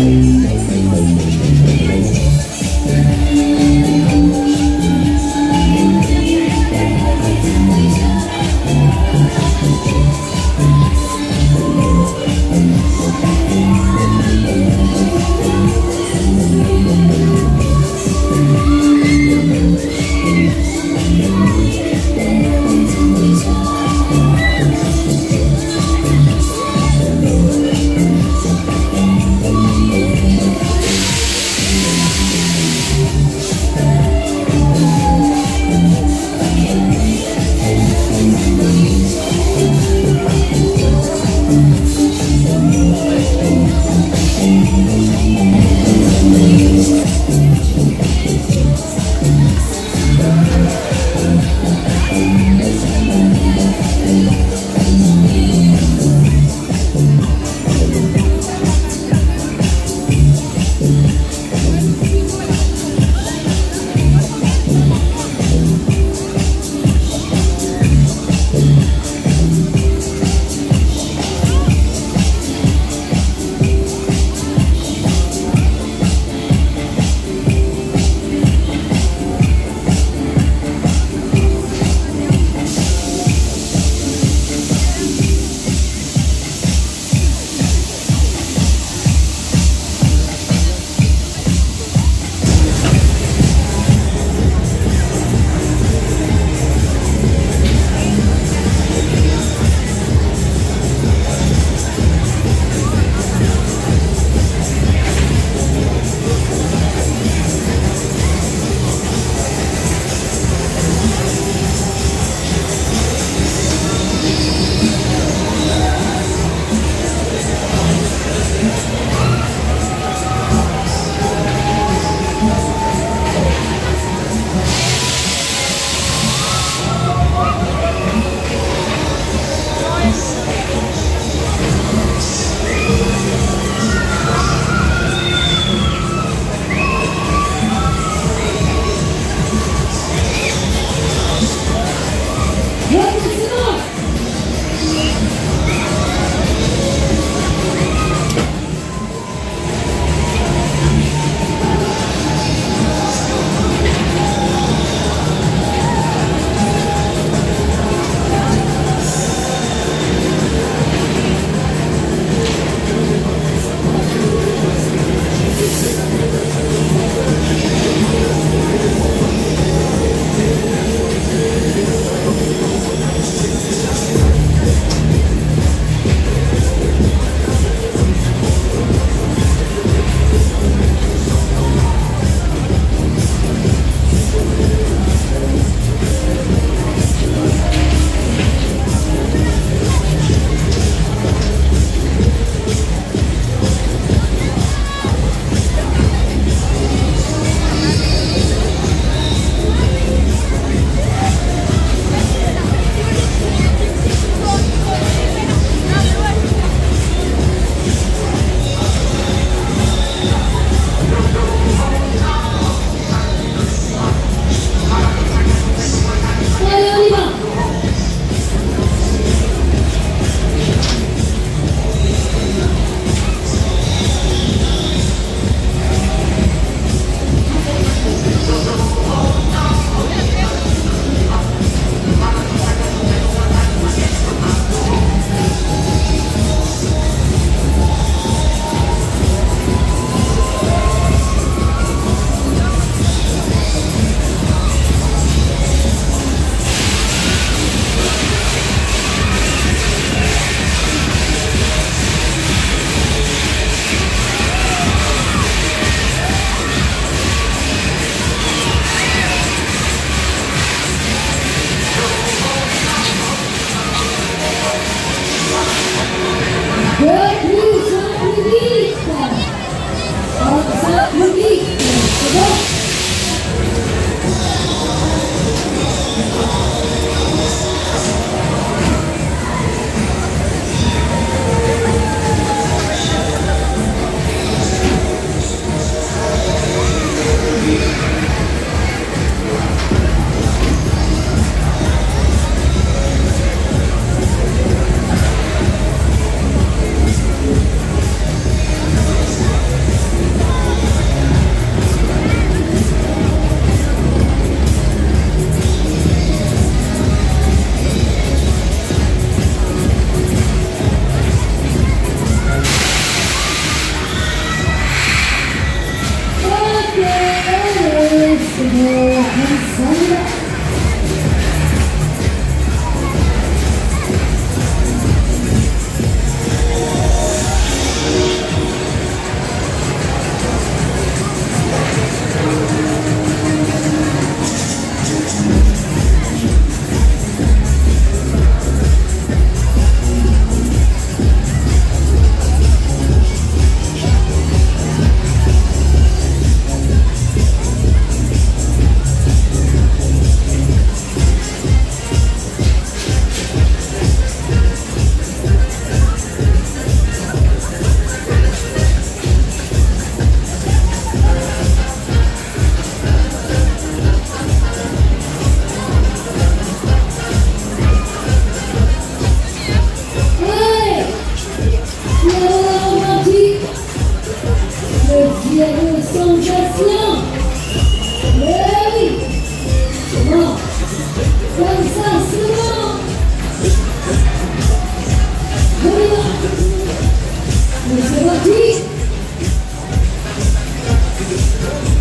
Thank Yes.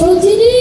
Continue